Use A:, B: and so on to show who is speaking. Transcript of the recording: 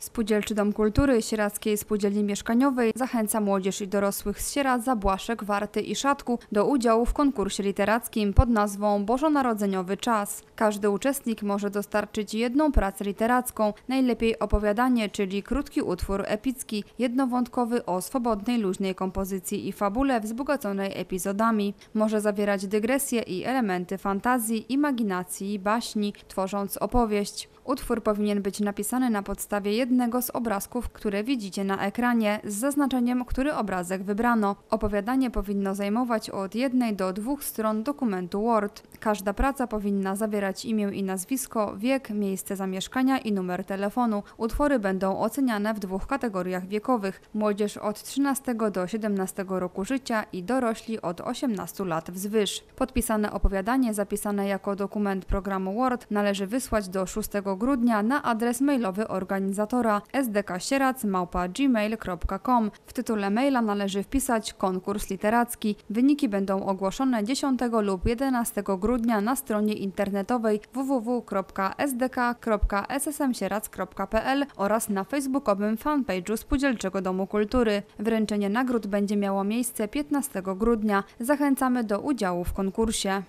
A: Spółdzielczy Dom Kultury Sieradzkiej Spółdzielni Mieszkaniowej zachęca młodzież i dorosłych z Sieradza, Błaszek, Warty i Szatku do udziału w konkursie literackim pod nazwą Bożonarodzeniowy Czas. Każdy uczestnik może dostarczyć jedną pracę literacką, najlepiej opowiadanie, czyli krótki utwór epicki, jednowątkowy o swobodnej, luźnej kompozycji i fabule wzbogaconej epizodami. Może zawierać dygresje i elementy fantazji, imaginacji baśni, tworząc opowieść. Utwór powinien być napisany na podstawie jednego z obrazków, które widzicie na ekranie, z zaznaczeniem, który obrazek wybrano. Opowiadanie powinno zajmować od jednej do dwóch stron dokumentu Word. Każda praca powinna zawierać imię i nazwisko, wiek, miejsce zamieszkania i numer telefonu. Utwory będą oceniane w dwóch kategoriach wiekowych: młodzież od 13 do 17 roku życia i dorośli od 18 lat wzwyż. Podpisane opowiadanie zapisane jako dokument programu Word należy wysłać do 6 grudnia na adres mailowy organizatora sdksierac.gmail.com. W tytule maila należy wpisać konkurs literacki. Wyniki będą ogłoszone 10 lub 11 grudnia na stronie internetowej www.sdk.ssmsierac.pl oraz na facebookowym fanpage'u Spółdzielczego Domu Kultury. Wręczenie nagród będzie miało miejsce 15 grudnia. Zachęcamy do udziału w konkursie.